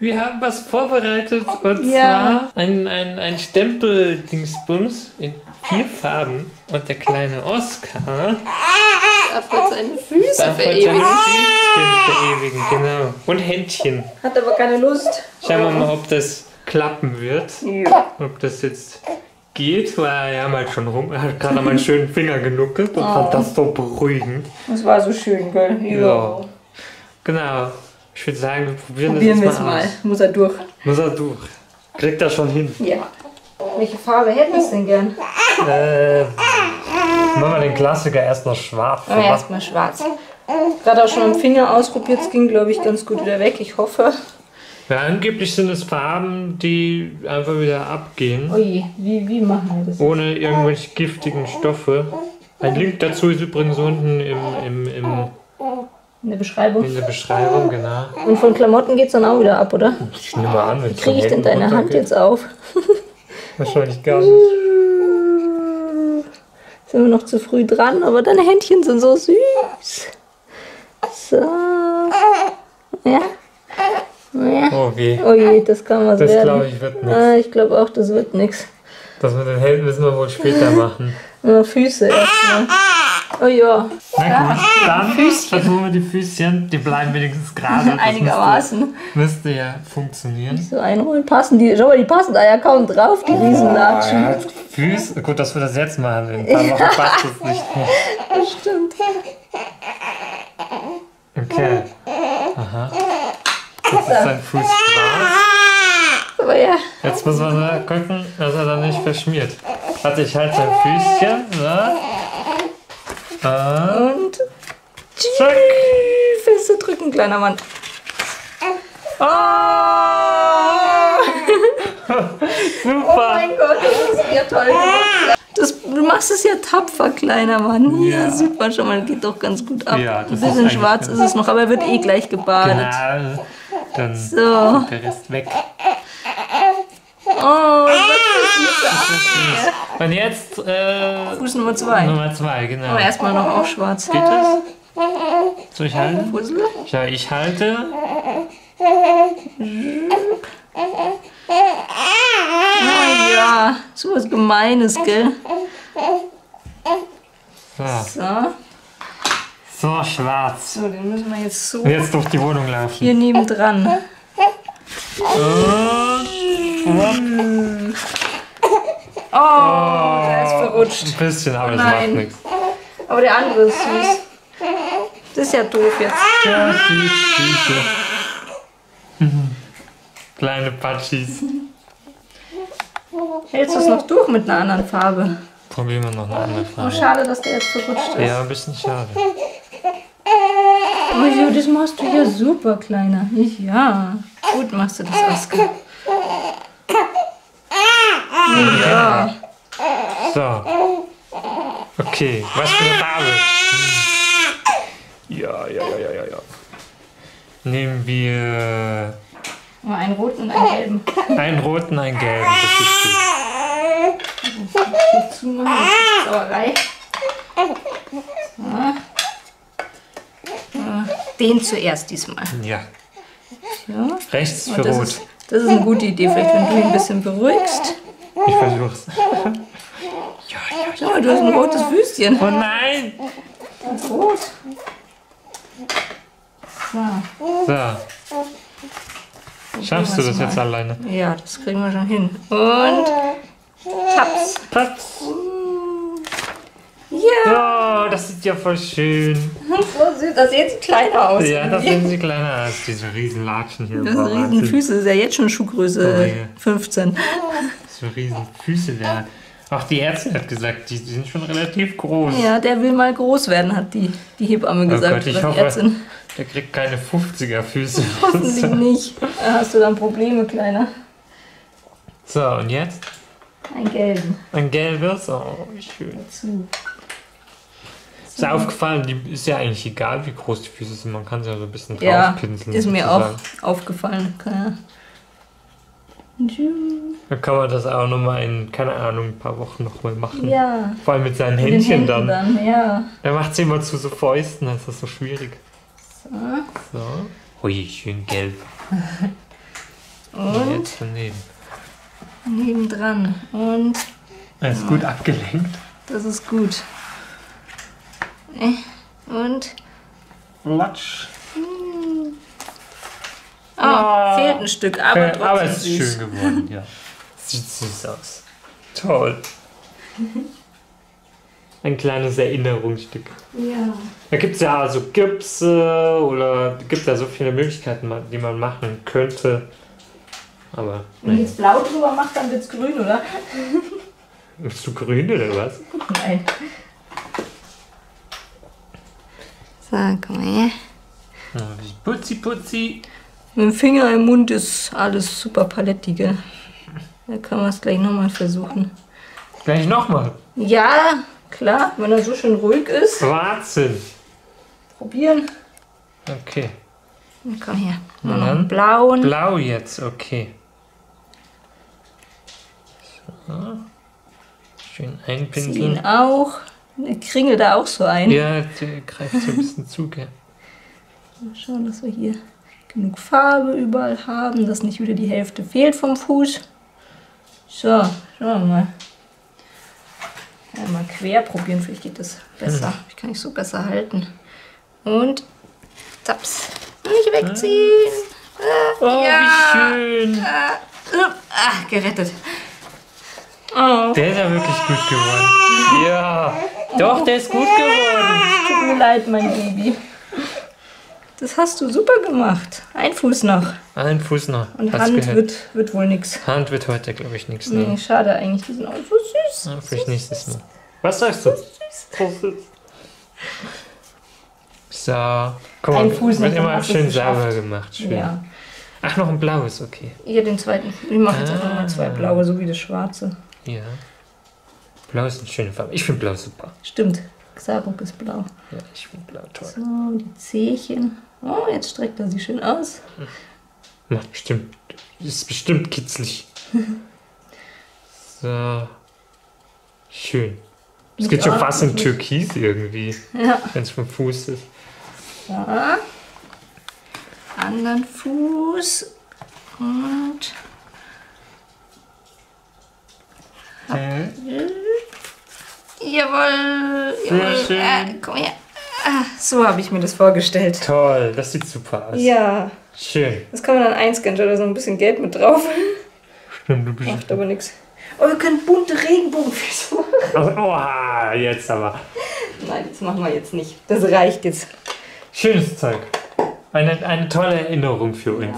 Wir haben was vorbereitet und Ja. zwar ein, ein, ein Stempel-Dingsbums in vier Farben. Und der kleine Oscar Darf jetzt seine Füße darf heute seine verewigen. Füßchen verewigen, genau. Und Händchen. Hat aber keine Lust. Schauen wir mal, ob das klappen wird. Ja. Ob das jetzt geht, weil er ja mal schon rum. Er hat gerade mal einen schönen Finger genuckelt und fand das so beruhigend. Das war so schön, gell? Ja. Genau. Ich würde sagen, wir probieren, Probieren wir das es jetzt mal, mal. aus. Muss er durch. Muss er durch. Kriegt er schon hin. Ja. Welche Farbe hätten wir denn gern? Äh, machen wir den Klassiker erst noch schwarz. Oh, erstmal schwarz. Gerade auch schon am Finger ausprobiert, es ging glaube ich ganz gut wieder weg. Ich hoffe. Ja, angeblich sind es Farben, die einfach wieder abgehen, Ui, wie, wie machen wir das? ohne irgendwelche giftigen Stoffe. Ein Link dazu ist übrigens unten im, im, im, In der Beschreibung. in der Beschreibung, genau. Und von Klamotten geht es dann auch wieder ab, oder? Ich nehme mal an, wenn Kriege ich denn deine Hand jetzt auf? Wahrscheinlich gar nicht. Sind wir noch zu früh dran, aber deine Händchen sind so süß. So. Ja. Ja. Oh weh. Oh je, das kann was Das werden. glaube ich wird nichts. Ah, ich glaube auch, das wird nichts. Das mit den Händen müssen wir wohl später machen. Nur Füße erstmal. Oh ja, Na gut, dann versuchen wir die Füßchen. Die bleiben wenigstens gerade. Das einigermaßen. Müsste, müsste ja funktionieren. So einholen passen die. Schau mal, die passen da ja kaum drauf, die Riesenlatschen. Ja, Füße. Gut, dass wir das jetzt machen. In ein paar Wochen passt es nicht mehr. Das stimmt. Okay. Aha. Jetzt ist sein Fuß. Aber ja, Jetzt müssen wir mal gucken, dass er dann nicht verschmiert. Warte, ich halte sein Füßchen. So. Und zack. feste drücken, kleiner Mann. Oh! Super. Mein Gott, das ist ja toll gemacht. Das, du machst es ja tapfer, kleiner Mann. Ja, Ja. super, schon mal, geht doch ganz gut ab. Ja, das Ein ist bisschen eigentlich schwarz ist es noch, aber er wird eh gleich gebadet. Genau. Dann So. kommt der Rest weg. Oh, was Und jetzt äh, ist Fuß Nummer zwei. Nummer zwei, genau. Aber erstmal noch auch schwarz. Geht das? Soll ich halten? Fussel? Ja, ich halte. Oh ja, so was Gemeines, gell? So, So. schwarz. So, den müssen wir jetzt so jetzt durch die Wohnung laufen. hier nebendran. Und Oh, der ist verrutscht. ein bisschen, aber das macht nichts. Aber der andere ist süß. Das ist ja doof jetzt. Ja, süß, süße. Mhm. Kleine Patschis. Hältst du es noch durch mit einer anderen Farbe? Probieren wir noch eine andere Oh, Frage. schade, dass der jetzt verrutscht ist. Ja, ein bisschen schade. Oh das machst du ja super, Kleiner. Ja, gut machst du das, Oskar. Ja, So. Okay, was für eine Farbe? Ja, ja, ja, ja, ja, ja. Nehmen wir einen roten und einen gelben. einen roten, einen gelben. Das ist gut. Hier zumachen, das ist Sauerei. Den zuerst diesmal. Ja. Ja. Rechts für das, rot. ist, das ist eine gute Idee, vielleicht wenn du ihn ein bisschen beruhigst. Ich versuch's. Schau mal, du hast ein rotes Füßchen. Oh nein! Groß. So. So. Schaffst du das jetzt alleine? Ja, das kriegen wir schon hin. Und taps. Patz. Ja, Oh, das sieht ja voll schön. so sieht das jetzt kleiner aus. Ja, das sehen sie kleiner aus, diese riesen Latschen hier. Das sind riesen. Füße, das ist ja jetzt schon Schuhgröße Oh, ja. 15. Riesen Füße der. Auch die Ärztin hat gesagt, die sind schon relativ groß. Ja, der will mal groß werden, hat die, die Hebamme gesagt. Oh Gott, ich die hoffe, Ärztin. der kriegt keine 50er Füße. Hoffentlich nicht. Da hast du dann Probleme, Kleiner. So, und jetzt? Ein gelben. Ein gelbes. Oh, wie schön. Zu. Ist ja aufgefallen, die ist ja eigentlich egal, wie groß die Füße sind. Man kann sie ja so ein bisschen Ja, draufpinseln. ist mir auch sozusagen. aufgefallen. Kleiner. Dann kann man das auch nochmal in, keine Ahnung, ein paar Wochen nochmal machen. Ja. Vor allem mit seinen Mit Händchen Händen dann. dann. Ja. Er macht sie immer zu so Fäusten, dann ist das so schwierig. So. So. Ui, schön gelb. Und Jetzt daneben. nebendran. Und Er ist gut abgelenkt. das ist gut. Äh, Und Latsch. Oh, fehlt ein Stück, aber Äh, trotzdem aber es ist süß. schön geworden, ja. Sieht süß aus. Toll. Ein kleines Erinnerungsstück. Ja. Da gibt es ja so Gipse oder gibt ja so viele Möglichkeiten, die man machen könnte. Aber Wenn ich nein. jetzt blau drüber mache, dann wird's grün, oder? Bist du grün oder was? Nein. So, guck mal her. Ja, Putzi, putzi. Mit dem Finger im Mund ist alles super palettige. Da kann man es gleich nochmal versuchen. Gleich nochmal. Ja, klar, wenn er so schön ruhig ist. Wahnsinn. Probieren. Okay. Na, Komm her. Mal noch dann. einen blauen. Blau jetzt, okay. So. Schön Zieh ihn einpinseln. auch. Der kringelt da auch so ein. Ja, der greift so ein bisschen zu, gell? Mal schauen, dass wir hier genug Farbe überall haben, dass nicht wieder die Hälfte fehlt vom Fuß. So, schauen wir mal. Ja, mal quer probieren, vielleicht geht das besser. Ich kann ich so besser halten. Und taps. Nicht wegziehen. Oh, Ja. wie schön. Ah, ah, gerettet. Oh, Der ist ja wirklich gut geworden. Ja. Doch, der ist gut geworden. tut mir leid, mein Baby. Das hast du super gemacht. Ein Fuß noch. Ein Fuß noch. Und Hast Hand gehört. wird, wird wohl nichts. Hand wird heute, glaube ich, nichts. Nee, Ne? schade eigentlich. Die sind auch so süß. Ja, vielleicht nächstes Mal. Was sagst du? So. Guck mal, Ein Fuß noch, wird immer schön sauber gemacht. Schön. Ja. Ach, noch ein blaues, okay. Hier den zweiten. Ich mache jetzt einfach Ah. mal zwei blaue, so wie das schwarze. Ja. Blau ist eine schöne Farbe. Ich finde blau super. Stimmt. Xaruk ist blau. Ja, ich finde blau toll. So, die Zehchen. Oh, jetzt streckt er sie schön aus. Macht bestimmt. Ist bestimmt kitzlig. So. Schön. Es geht schon fast in. Türkis irgendwie, Ja. wenn es vom Fuß ist. ja. Anderen Fuß. Und. Äh, Jawohl. Jawohl. Äh, komm her. Ah, so habe ich mir das vorgestellt. toll, das sieht super aus. Ja, Schön. das kann man dann einscannen, oder so ein bisschen Gelb mit drauf. Stimmt, du bist. Macht aber nichts. Oh, wir können bunte Regenbogenfüße machen. Oh, jetzt aber. Nein, das machen wir jetzt nicht. Das reicht jetzt. Schönes Zeug. Eine, eine tolle Erinnerung für uns.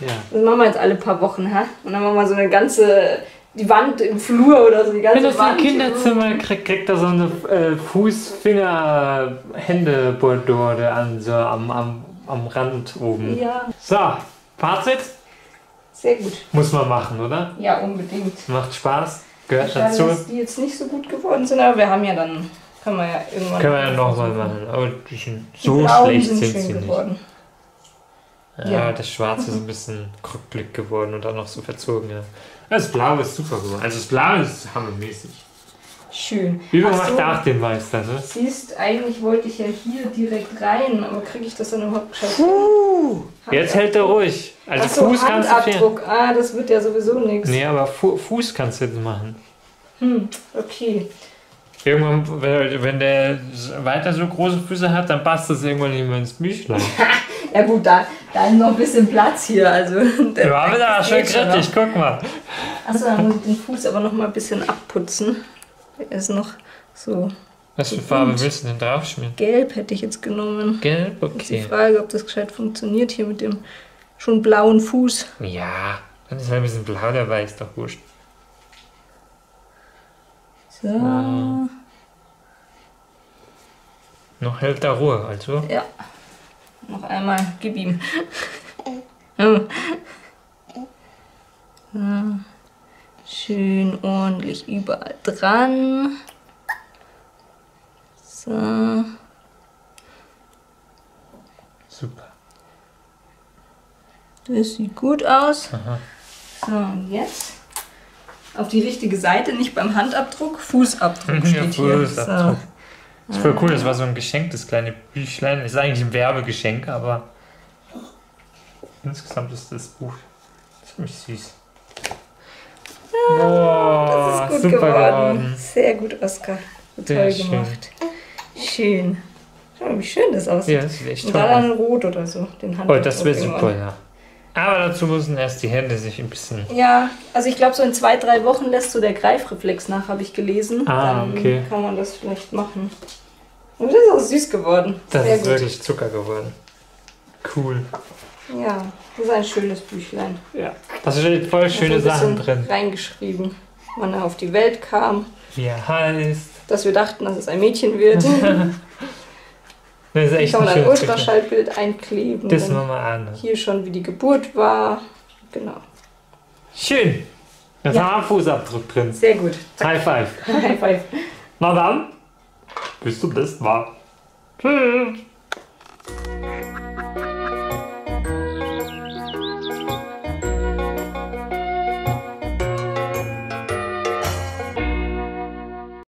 Ja. Das machen wir jetzt alle paar Wochen, hä? Und dann machen wir so eine ganze, die Wand im Flur oder so, die ganze Wenn das ein Wand. Kinderzimmer kriegt, kriegt er so eine äh, Fuß-Finger-Hände-Bordore an, so am, am, am Rand oben. Ja, So, Fazit sehr gut. muss man machen, oder? Ja, unbedingt. Macht Spaß, gehört Schade, dazu. dass die jetzt nicht so gut geworden sind, aber wir haben ja dann, kann man ja irgendwann. Können wir ja nochmal machen. Aber die sind so schlecht sind sind sie nicht. geworden. Ja, Ja. das Schwarze ist ein bisschen Rückblick geworden und dann noch so verzogen, ja. Das Blaue ist super geworden. Also das Blaue ist hammermäßig. Schön. Wie Ach macht so. der auch den Meister, ne? Siehst, eigentlich wollte ich ja hier direkt rein, aber kriege ich das dann überhaupt geschafft? Jetzt hält er ruhig. Also so, Fuß kannst du. Ah, das wird ja sowieso nichts. Nee, aber Fu Fuß kannst du jetzt machen. Hm, okay. Irgendwann, wenn wenn der weiter so große Füße hat, dann passt das irgendwann nicht mehr ins Büchlein. Ja gut, da, da ist noch ein bisschen Platz hier. Also, der, Ja, aber da schön noch. kräftig, guck mal. Achso, dann muss ich den Fuß aber noch mal ein bisschen abputzen. Der ist noch so Was für Farbe willst du denn draufschmieren? gelb, hätte ich jetzt genommen. Gelb? Jetzt die Okay. Frage, ob das gescheit funktioniert hier mit dem schon blauen Fuß. Ja, dann ist halt ein bisschen blau dabei, ist doch wurscht. So. Ah. Noch hält er Ruhe, also. Ja. Einmal, gib ihm. so. Schön ordentlich überall dran. So. Super. Das sieht gut aus. Aha. So, und jetzt auf die richtige Seite, nicht beim Handabdruck, Fußabdruck Ja, steht hier. Fußabdruck. So. Das ist voll cool, das war so ein Geschenk, das kleine Büchlein. Das ist eigentlich ein Werbegeschenk, aber insgesamt ist das Buch Ziemlich süß. Boah, Das ist gut super geworden. geworden. Sehr gut, Oskar. Toll schön. gemacht. Schön. Schau mal, wie schön das aussieht. Ja, das sieht echt Und toll aus. dann rot oder so. Den Oh, das wäre super, ja. Aber dazu müssen erst die Hände sich ein bisschen. Ja, also ich glaube, so in zwei, drei Wochen lässt so der Greifreflex nach, habe ich gelesen. Ah, Dann okay. kann man das vielleicht machen. Und das ist auch süß geworden. Das Sehr ist gut. wirklich Zucker geworden. Cool. Ja, das ist ein schönes Büchlein. Ja. Da steht voll schöne Sachen drin. Reingeschrieben, wann er auf die Welt kam, Wie er heißt. dass wir dachten, dass es ein Mädchen wird. Das ist echt kann ein man ein. Ultraschallbild einkleben. Das machen wir an. hier schon, wie die Geburt war. Genau. Schön. Jetzt Ja. haben wir einen Fußabdruck drin. Sehr gut. High five. High five. Na dann. Bis zum nächsten Mal. Tschüss.